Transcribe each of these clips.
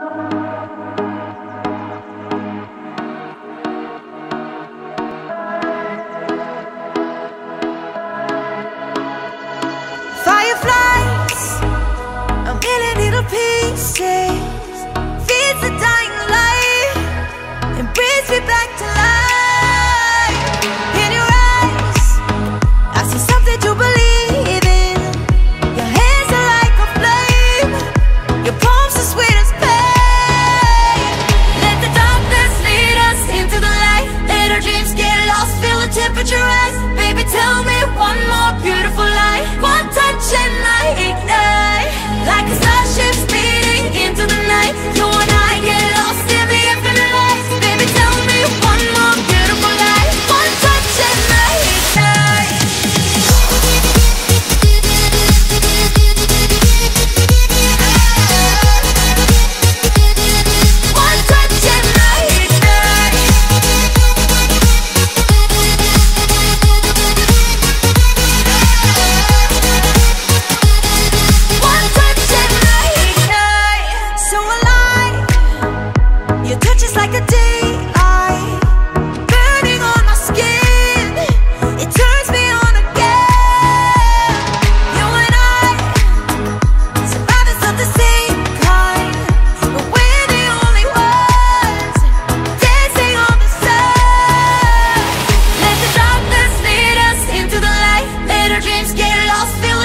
Fireflies, a million little pieces.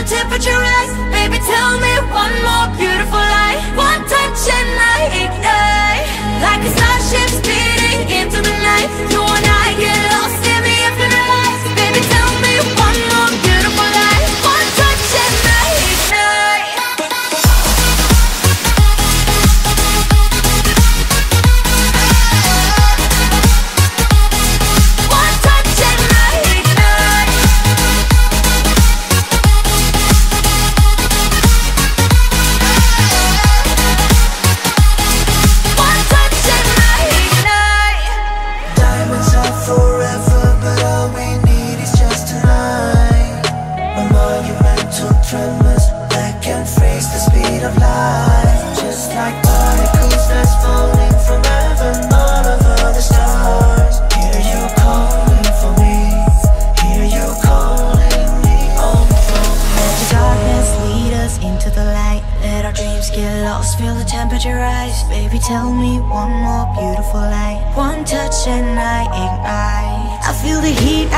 temperature rise. Baby, tell me one more tremors that can freeze the speed of light. Just like particles that's falling from heaven all of the stars. Hear you calling for me, hear you calling me. On the Let the darkness lead us into the light. Let our dreams get lost, feel the temperature rise. Baby tell me one more beautiful light One touch and I ignite. I feel the heat